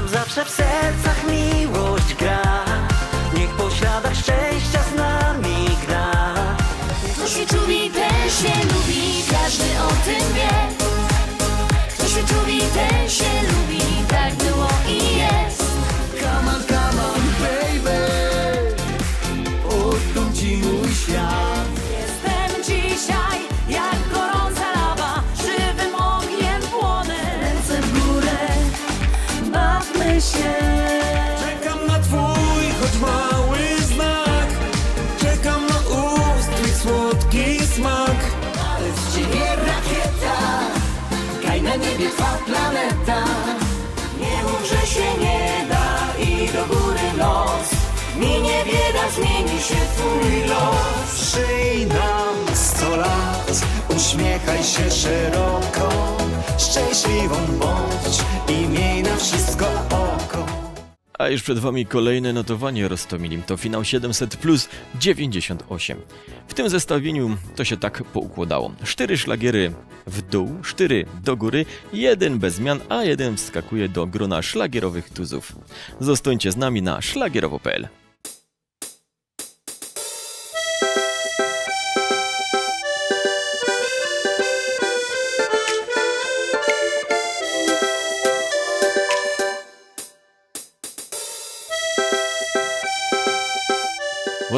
nam zawsze w sercach miłość gra. Niech po śladach szczęścia z nami gra. Kto się czubi, ten się lubi, każdy o tym wie. Kto się czubi, ten się lubi, Bieda, zmieni się twój los. Żyj nam sto lat, uśmiechaj się szeroko. Szczęśliwą bądź i miej na wszystko oko. A już przed Wami kolejne notowanie Rostomilim. To finał 700 plus 98. W tym zestawieniu to się tak poukładało. Cztery szlagiery w dół, cztery do góry, jeden bez zmian, a jeden wskakuje do grona szlagierowych tuzów. Zostańcie z nami na szlagierowo.pl.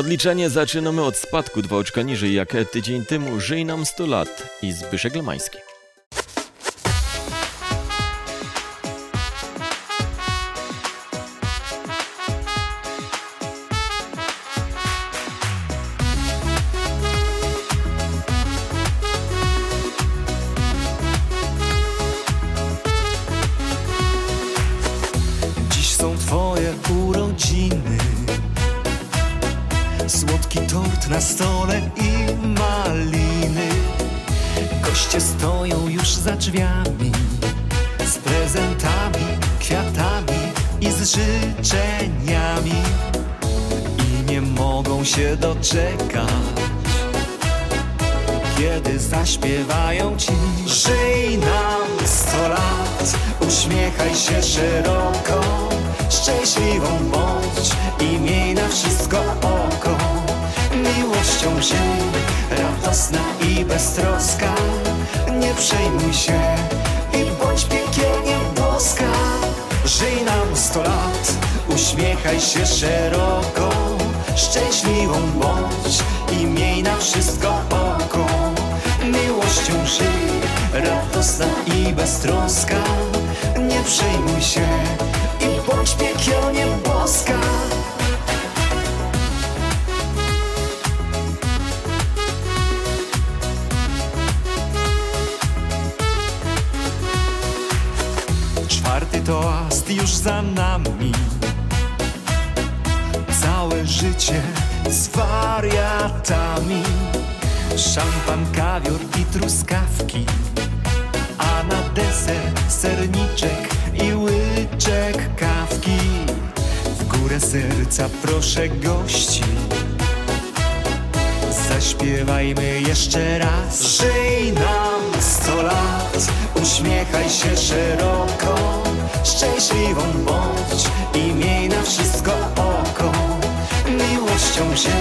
Odliczanie zaczynamy od spadku dwa oczka niżej, jak tydzień temu żyj nam 100 lat i Zbyszek Lemański. Życzeniami I nie mogą się doczekać. Kiedy zaśpiewają ci Żyj nam sto lat, uśmiechaj się szeroko Szczęśliwą bądź i miej na wszystko oko. Miłością żyj, radosna i beztroska Nie przejmuj się i bądź piekielnie boska Żyj nam sto lat, uśmiechaj się szeroko Szczęśliwą bądź i miej na wszystko oko. Miłością żyj, radosna i beztroska. Nie przejmuj się i bądź piekielnie boska. Czwarty toast już za nami życie z wariatami. Szampan, kawior i truskawki. A na deser serniczek i łyczek kawki. W górę serca proszę gości. Zaśpiewajmy jeszcze raz. Żyj nam sto lat. Uśmiechaj się szeroko. Szczęśliwą bądź. I miej na wszystko oko Miłością żyj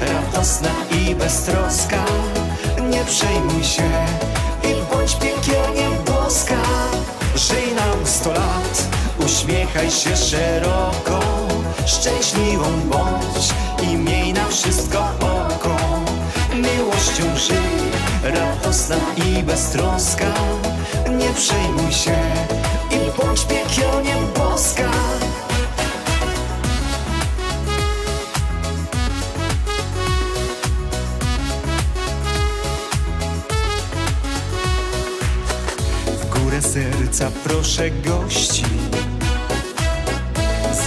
Radosna i beztroska. Nie przejmuj się I bądź piekielnie boska. Żyj nam sto lat Uśmiechaj się szeroko. Szczęśliwą bądź I miej na wszystko oko. Miłością żyj Radosna i beztroska. Nie przejmuj się I bądź piekielnie boska serca proszę gości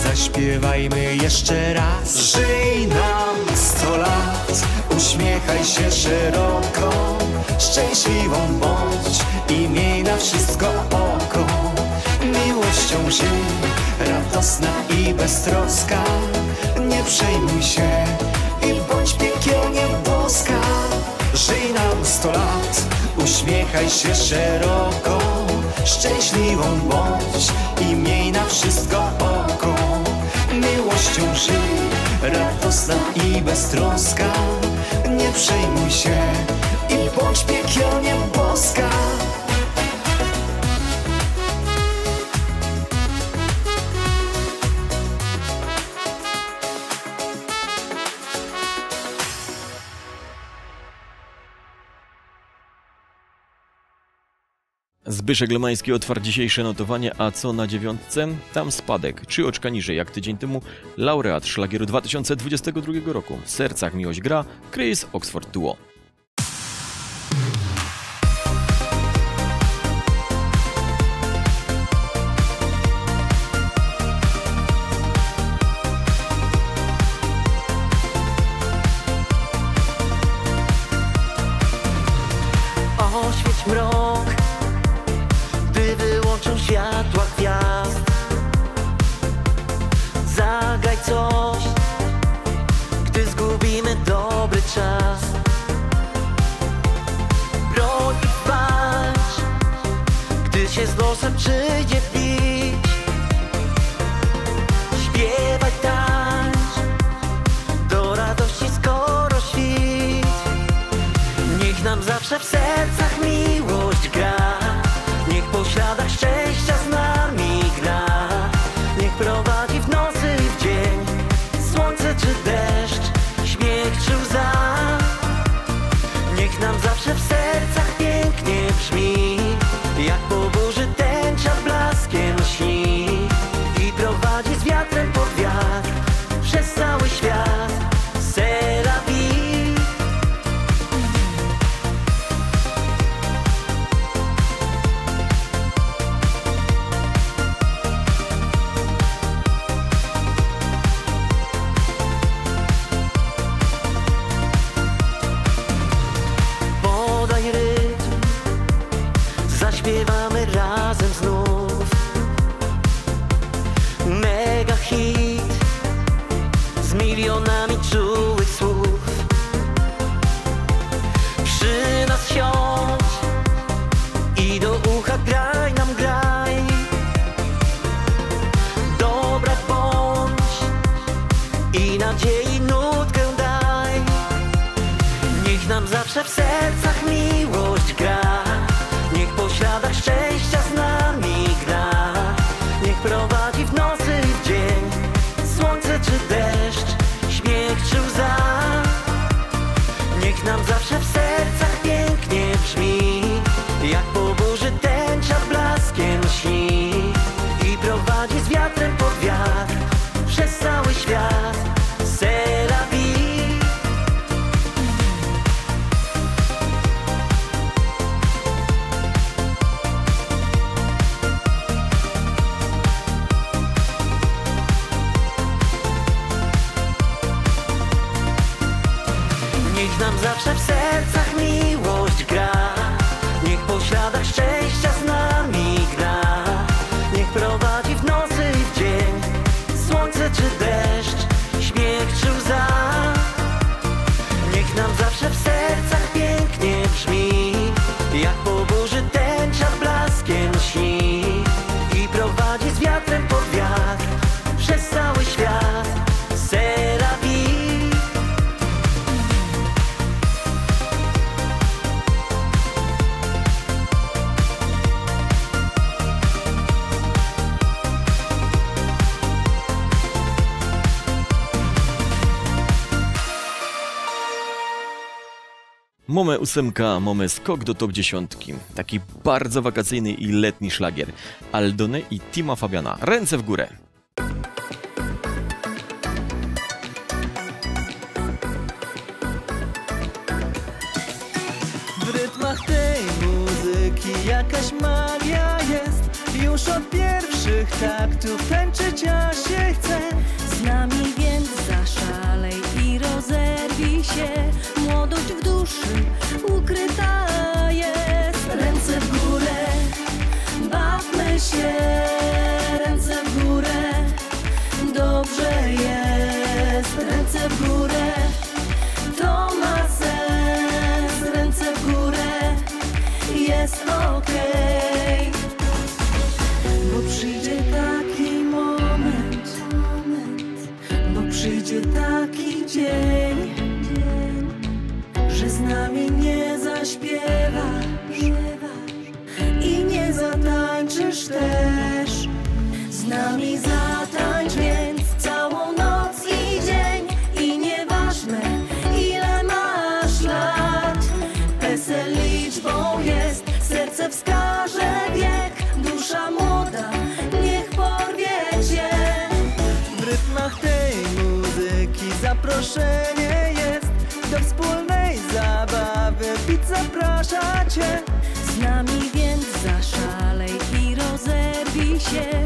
Zaśpiewajmy jeszcze raz. Żyj nam sto lat Uśmiechaj się szeroko Szczęśliwą bądź I miej na wszystko oko. Miłością żyj Radosna i beztroska Nie przejmuj się I bądź piekielnie boska. Żyj nam sto lat Uśmiechaj się szeroko Szczęśliwą bądź i miej na wszystko oko. Miłością żyj, radosna i beztroska. Nie przejmuj się i bądź piekielnie boska Zbyszek Lemański otwarł dzisiejsze notowanie, a co na dziewiątce? Tam spadek, trzy oczka niżej jak tydzień temu, laureat szlagieru 2022 roku. W sercach miłość gra, Chris Oxford Duo. Się z losem przyjdzie Zaśpiewamy razem znów. Mega hit Z milionami czułych słów. Przy nas siądź I do ucha graj nam graj. Dobra bądź I nadziei nutkę daj. Niech nam zawsze w sercach ósemka, Momę skok do top dziesiątki. Taki bardzo wakacyjny i letni szlagier. Aldony i Tima Fabiana. Ręce w górę. W rytmach tej muzyki jakaś magia jest Już od pierwszych taktów tańczyć ja się chcę Z nami więc zaszalej i rozerwij się zaproszenie jest do wspólnej zabawy. Pić zaprasza cię. Z nami więc zaszalej i rozerwij się.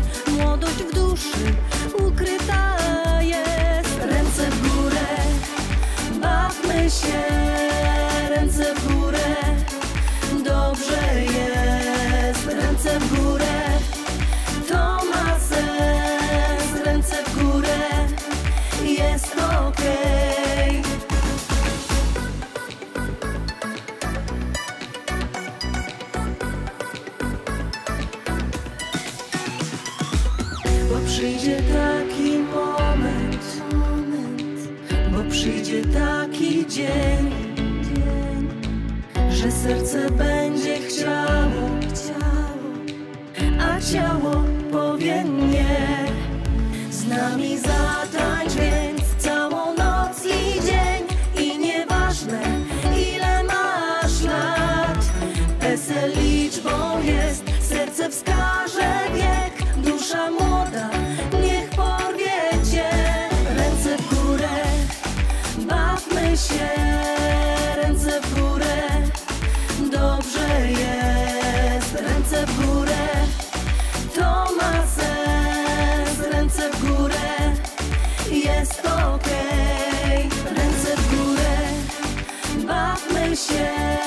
谢。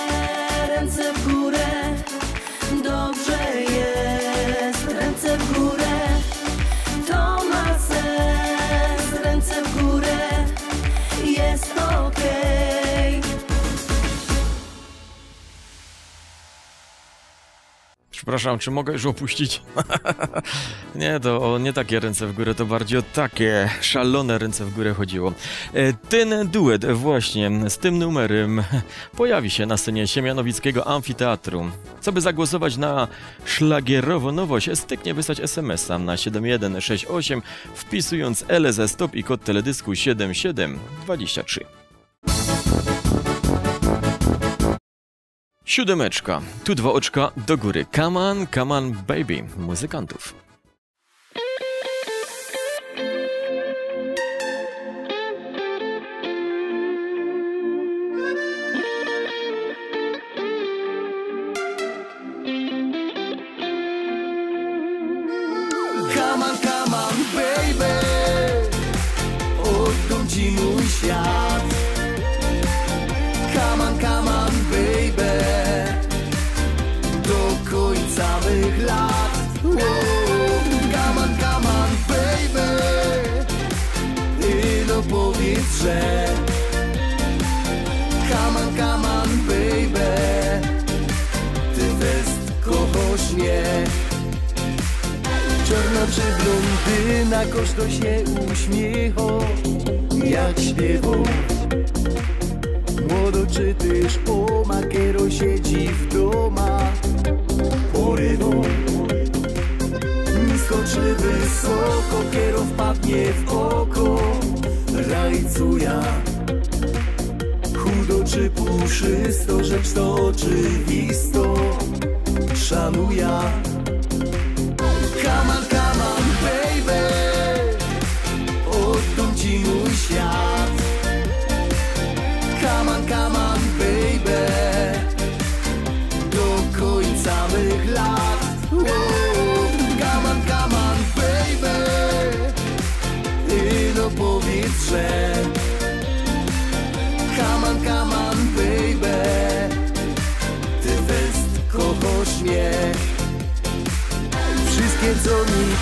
Przepraszam, czy mogę już opuścić? nie, to o nie takie ręce w górę, to bardziej o takie szalone ręce w górę chodziło. E, Ten duet właśnie z tym numerem pojawi się na scenie Siemianowickiego Amfiteatru. Co by zagłosować na szlagierową nowość, styknie wysłać SMS-a na 7168 wpisując LZ Stop i kod teledysku 7723. Siódemeczka. Tu dwa oczka do góry. Come on, come on, baby. Muzykantów. Że Come on, come on, baby Ty też kochasz mnie Czarna czy blondyna, każdy się uśmiecha Jak śpiewał Młodo czy też oma, kiero siedzi w doma Porywą Nisko czy wysoko, kiero wpadnie w oko Rajcuja Chudo czy puszysto, rzecz to oczywisto. Szanuja Come on, come on, baby. Oddam ci mój świat? Come on, come on, baby. Do końca mych lat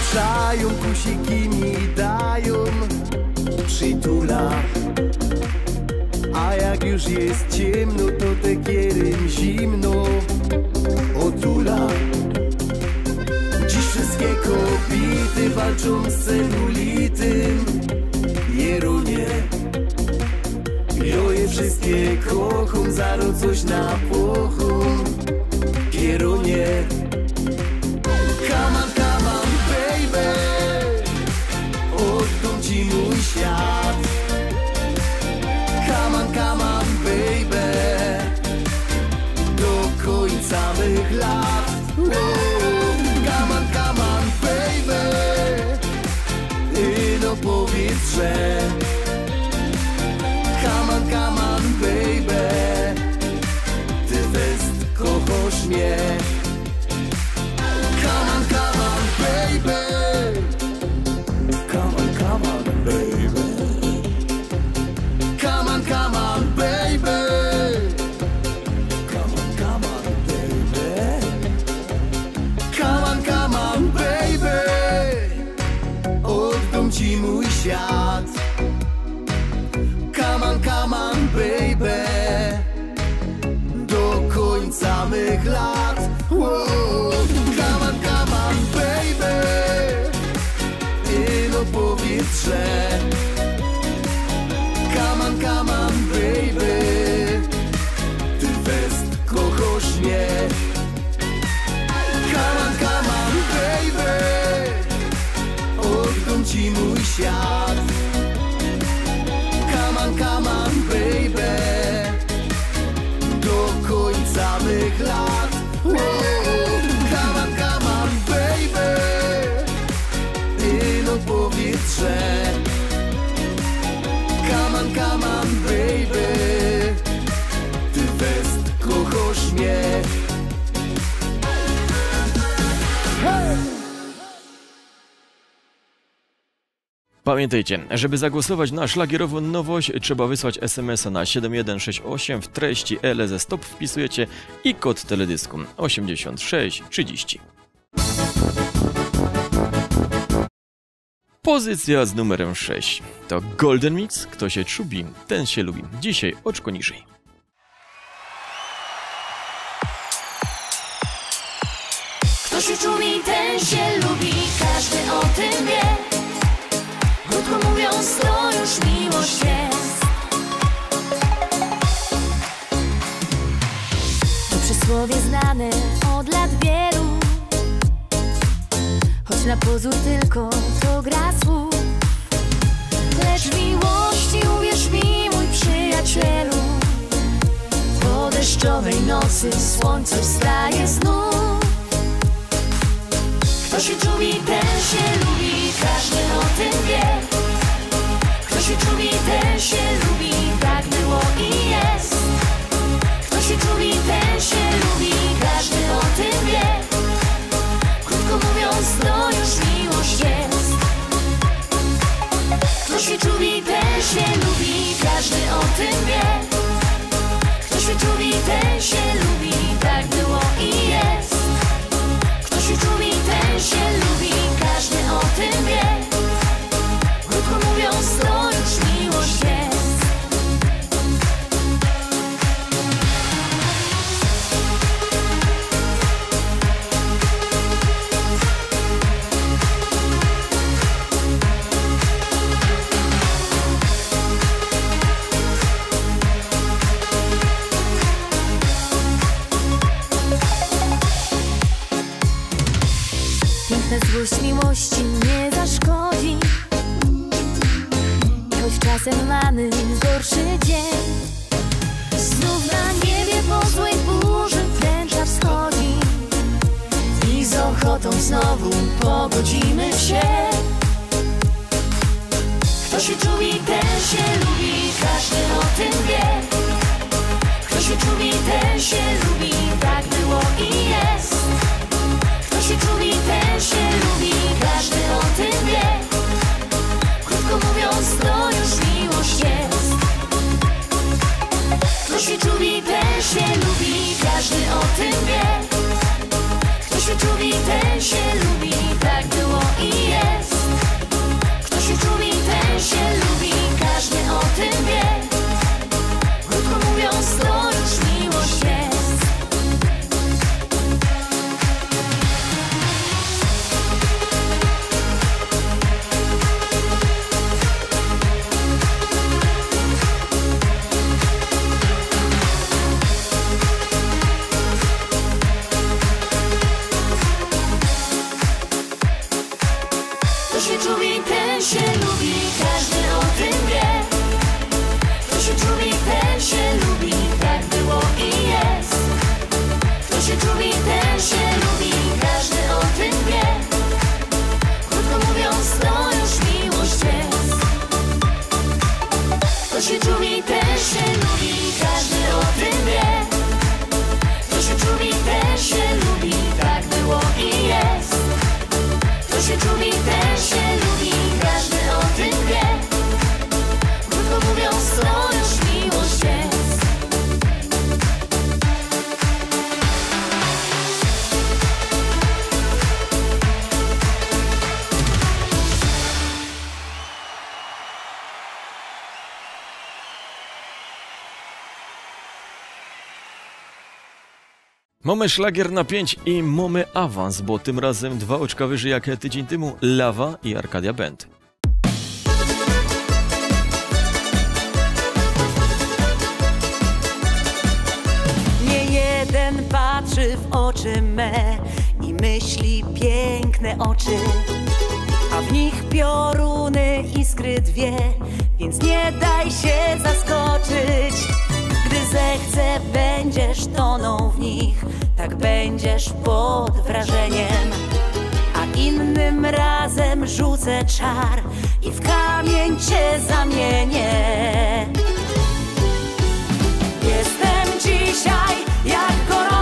Przytuczają, kusiki mi dają Przytula. A jak już jest ciemno, to te kierym zimno Otula. Dziś wszystkie kobiety walczą z celulitem Jerunie. Joje wszystkie kochą, zaro coś na pochą Pierunie Pamiętajcie, żeby zagłosować na szlagierową nowość, trzeba wysłać SMS-a na 7168 w treści L ze stop wpisujecie i kod teledysku 8630. Pozycja z numerem 6 to Golden Mix. Kto się czubi, ten się lubi. Dzisiaj oczko niżej. Kto się czubi, ten się lubi. Każdy o tym wie miłość to już miłość jest. To przysłowie znane od lat wielu. Choć na pozór tylko to gra słów. Lecz miłości uwierz mi mój przyjacielu. Po deszczowej nocy słońce wstaje znów. Kto się czuje, ten się każdy o tym wie się czuli, ten się lubi, tak było i jest. Kto się czuli, ten się lubi. Mamy szlagier na 5 i mamy awans, bo tym razem dwa oczka wyżej jak tydzień temu Lawa i Arkadia Band. Nie jeden patrzy w oczy me i myśli piękne oczy, a w nich pioruny iskry dwie, więc nie daj się zaskoczyć. Zechce, będziesz tonął w nich, tak będziesz pod wrażeniem. A innym razem rzucę czar i w kamień cię zamienię. Jestem dzisiaj jak gorąca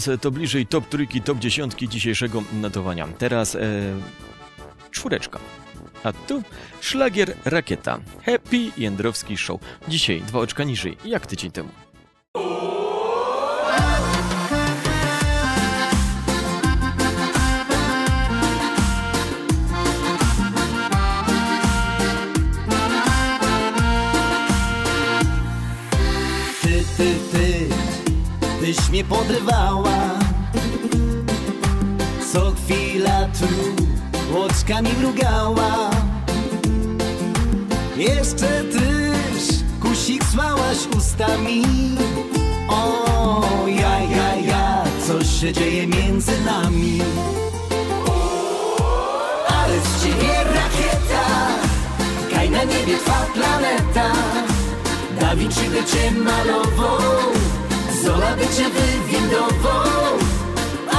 Coraz to bliżej top trójki, top dziesiątki dzisiejszego notowania. Teraz e, czwóreczka. A tu szlagier Rakieta. Happy Jędrowski Show. Dzisiaj dwa oczka niżej, jak tydzień temu. Tyś mnie podrywała. Co chwila tu oczkami mrugała. Jeszcze tyś kusik słałaś ustami. O, ja, ja, ja, coś się dzieje między nami. Ale z ciebie rakieta Kajna niebie twa planeta. Da Vinci by cię malował Zola by cię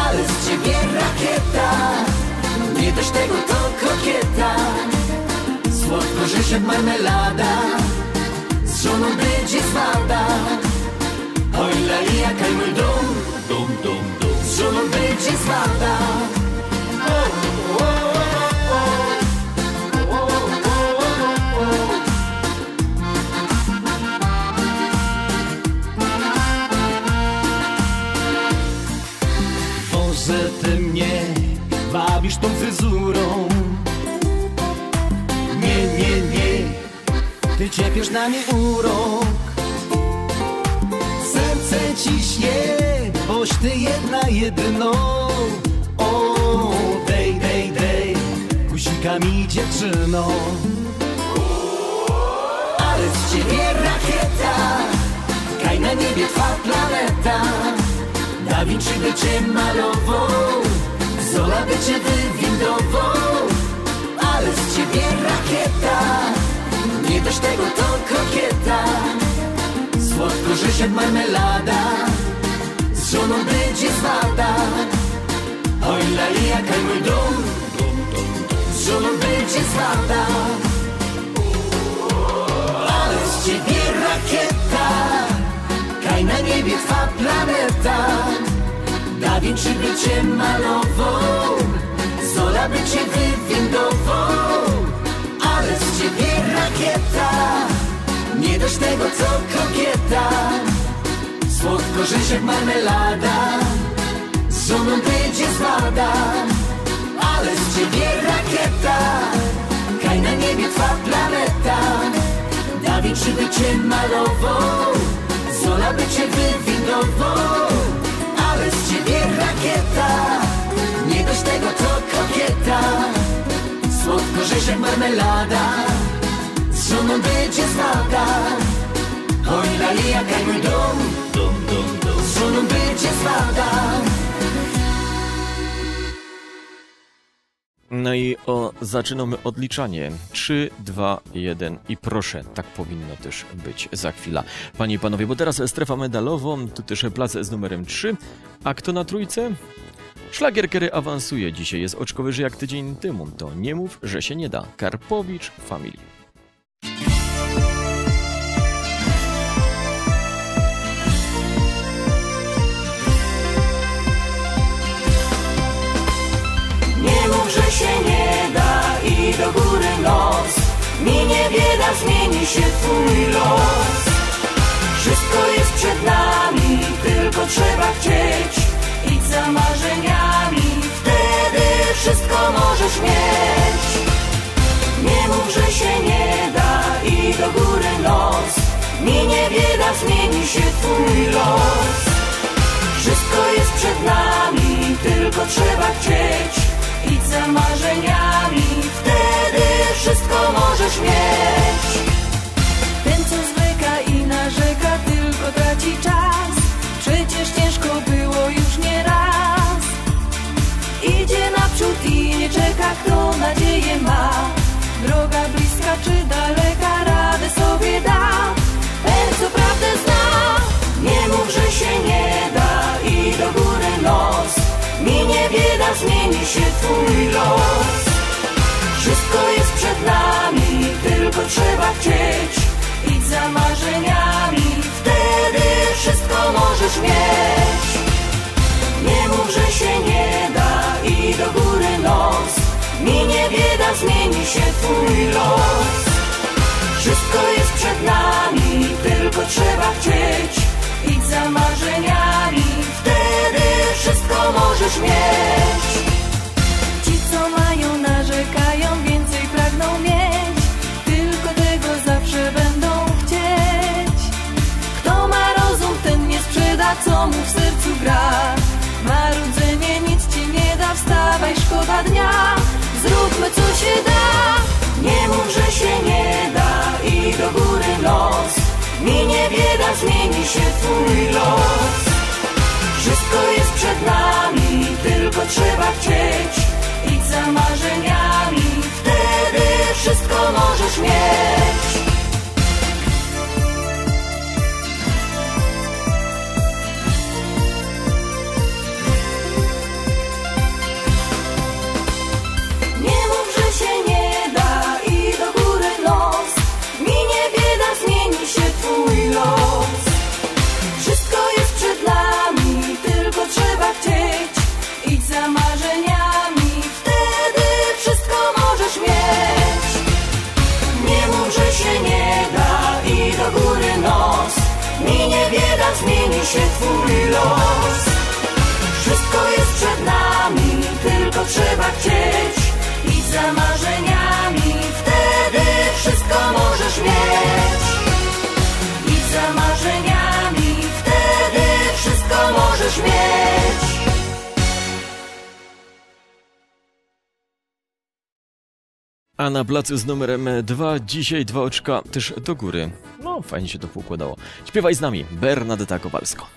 Ale z ciebie rakieta. Nie dość tego to kokieta. Słodko, się marmelada Z żoną będzie zwada. Oj, lali, jaka mój dom Dom, dom, dom. Z żoną będzie zwada tą fryzurą. Nie, nie, nie Ty ciepiesz na mnie urok. Serce ciśnie Boś ty jedna jedyną O, dej, dej, dej Guzika mi dziewczyno. Ale z ciebie rakieta Kaj na niebie twa planeta. Da Vinci by cię malował Zola by cię wywindował Ale z ciebie rakieta. Nie dość tego to kokieta Słodko, że się marmelada Z żoną będzie zwada. Oj, lali, jaka mój dom. Z żoną będzie zwada. Ale z ciebie rakieta Kaj na niebie twa planeta Da Vinci by cię malował Zola by cię wywindował. Ale z ciebie rakieta Nie dość tego co kokieta Słodko, że się marmelada Z żoną będzie zwada Ale z ciebie rakieta Kaj na niebie twa planeta. Da Vinci by cię malował Zola by cię wywindował z ciebie rakieta. Nie dość tego to kokieta Słodko, się marmelada Z żoną będzie zwada Oj, lali, jaka mój dom. Z żoną będzie zwada No i o, zaczynamy odliczanie. 3, 2, 1 i proszę, tak powinno też być za chwilę. Panie i panowie, bo teraz strefa medalowa, tu też plac z numerem 3. A kto na trójce? Szlagierkery awansuje. Dzisiaj jest oczko wyżej jak tydzień temu. To nie mów, że się nie da. Karpowicz Family. Nos Minie bieda, zmieni się twój los. Wszystko jest przed nami, tylko trzeba chcieć Idź za marzeniami, wtedy wszystko możesz mieć. Nie mów, że się nie da i do góry nos. Minie bieda, zmieni się twój los. Wszystko jest przed nami, tylko trzeba chcieć Idź za marzeniami, wszystko możesz mieć. Ten, co zwleka i narzeka, tylko traci czas. Przecież ciężko było już nie raz. Idzie naprzód i nie czeka, kto nadzieję ma. Droga bliska czy daleka, radę sobie da. Ten, co prawdę zna Nie mów, że się nie da. I do góry nos. Minie bieda, zmieni się twój los przed nami, tylko trzeba chcieć Idź za marzeniami, wtedy wszystko możesz mieć. Nie mów, że się nie da i do góry nos. Minie bieda, zmieni się twój los. Wszystko jest przed nami, tylko trzeba chcieć Idź za marzeniami, wtedy wszystko możesz mieć. Ci, co mają, narzekają, co mu w sercu gra. Marudzenie nic ci nie da, wstawaj, szkoda dnia. Zróbmy co się da. Nie mów, że się nie da. I do góry nos. Minie bieda, zmieni się twój los. Wszystko jest przed nami, tylko trzeba chcieć Idź za marzeniami, wtedy wszystko możesz mieć twój los Wszystko jest przed nami, tylko trzeba chcieć Idź za marzeniami, wtedy wszystko możesz mieć Idź za marzeniami, wtedy wszystko możesz mieć A na placu z numerem 2 dzisiaj dwa oczka też do góry. No, fajnie się to poukładało. Śpiewaj z nami, Bernadetta Kowalsko.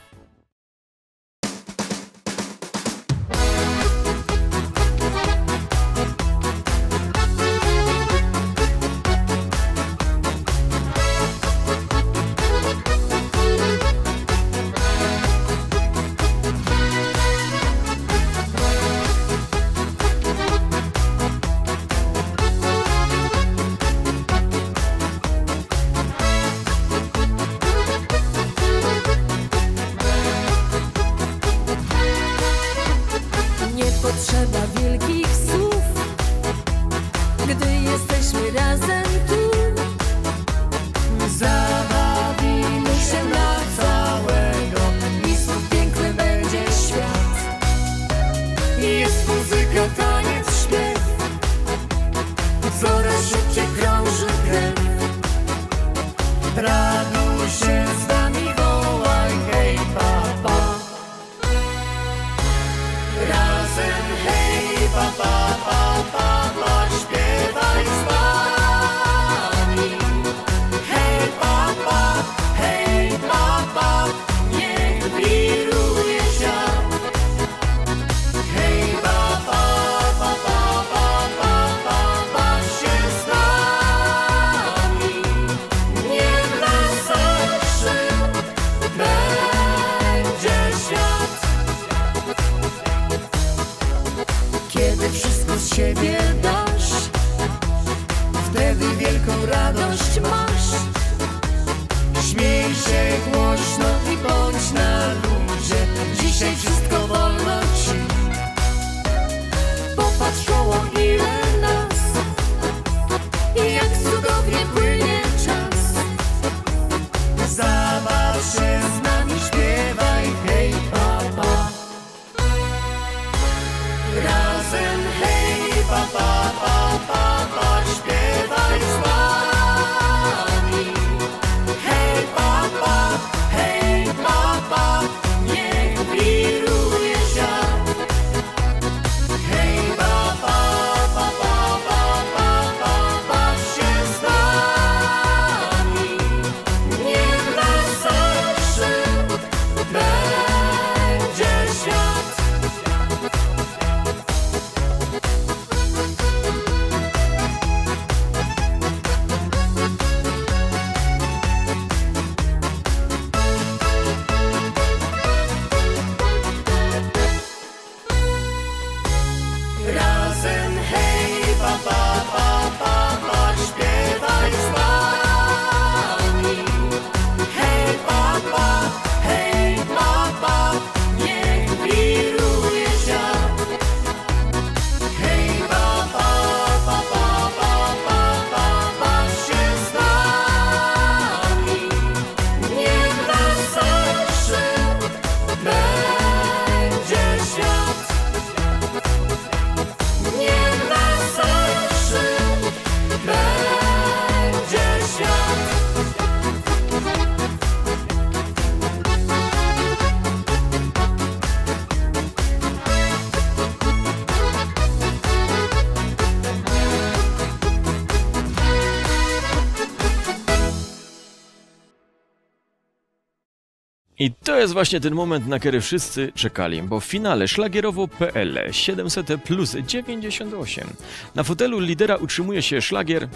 Jest właśnie ten moment, na który wszyscy czekali, bo w finale szlagierowo.pl 700 plus 98 na fotelu lidera utrzymuje się szlagier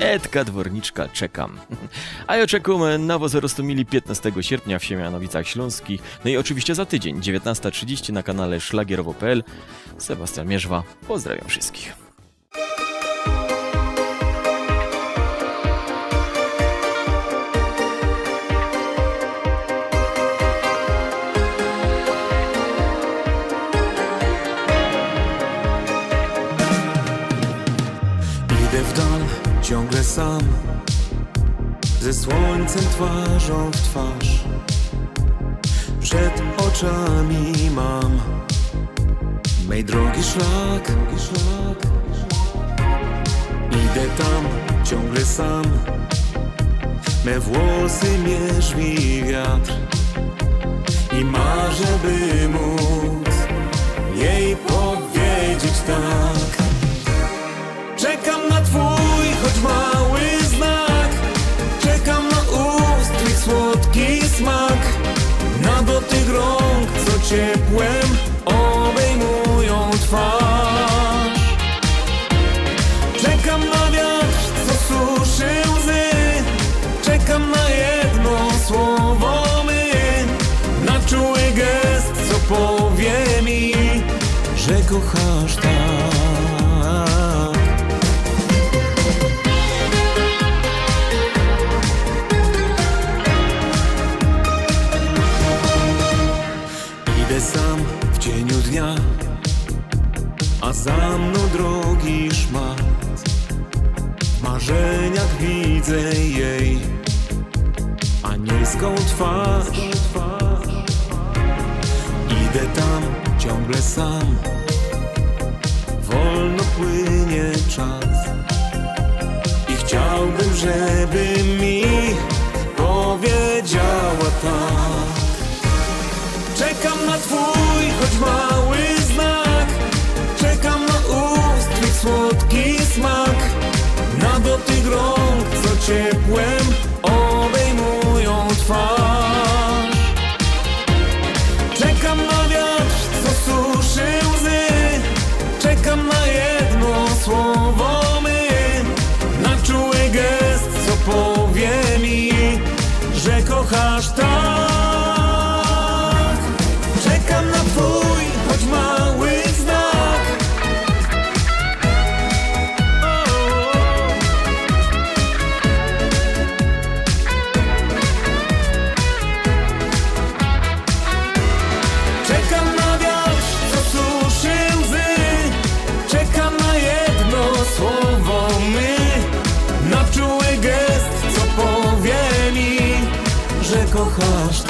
Edka Dworniczka, czekam. A ja czekam na was roztomili 15 sierpnia w Siemianowicach Śląskich. No i oczywiście za tydzień, 19.30 na kanale szlagierowo.pl. Sebastian Mierzwa, pozdrawiam wszystkich. Sam ze słońcem twarzą w twarz. Przed oczami mam mej drogi szlak. Idę tam ciągle sam, me włosy mierzwi wiatr i marzę, by móc jej powiedzieć tak. Czekam na twój, choć mały smak Na dotyk rąk, co ciepłem obejmują twarz. Czekam na wiatr, co suszy łzy. Czekam na jedno słowo my. Na czuły gest, co powie mi Że kochasz tak sam, wolno płynie czas. I chciałbym, żeby mi powiedziała tak. Czekam na twój, choć mały znak Czekam na ust, twych słodki smak Na dotyk rąk, co ciepłem kochasz Że